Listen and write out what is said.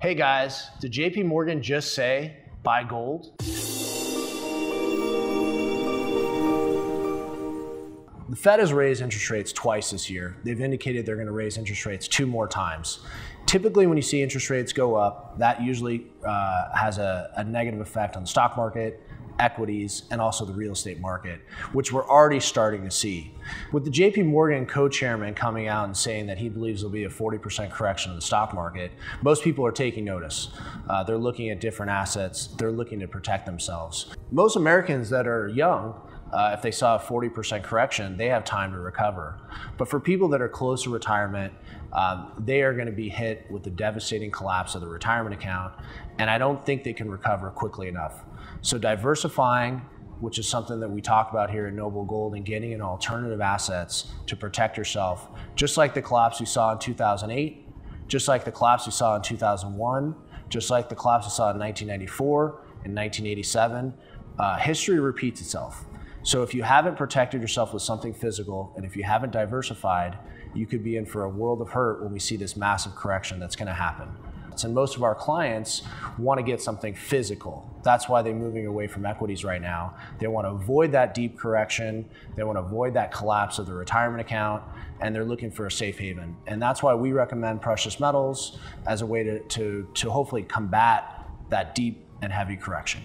Hey guys, did JP Morgan just say buy gold? The Fed has raised interest rates twice this year. They've indicated they're going to raise interest rates two more times. Typically, when you see interest rates go up, that usually uh, has a, a negative effect on the stock market, equities, and also the real estate market, which we're already starting to see. With the JP Morgan co chairman coming out and saying that he believes there'll be a 40% correction in the stock market, most people are taking notice. Uh, they're looking at different assets, they're looking to protect themselves. Most Americans that are young, uh, if they saw a 40% correction, they have time to recover. But for people that are close to retirement, um, they are going to be hit with the devastating collapse of the retirement account, and I don't think they can recover quickly enough. So, diversifying, which is something that we talk about here at Noble Gold, and getting in alternative assets to protect yourself, just like the collapse we saw in 2008, just like the collapse we saw in 2001, just like the collapse we saw in 1994 and 1987. Uh, history repeats itself. So if you haven't protected yourself with something physical and if you haven't diversified, you could be in for a world of hurt when we see this massive correction that's going to happen. And most of our clients want to get something physical. That's why they're moving away from equities right now. They want to avoid that deep correction. They want to avoid that collapse of the retirement account, and they're looking for a safe haven. And that's why we recommend precious metals as a way to, to, to hopefully combat that deep and heavy correction.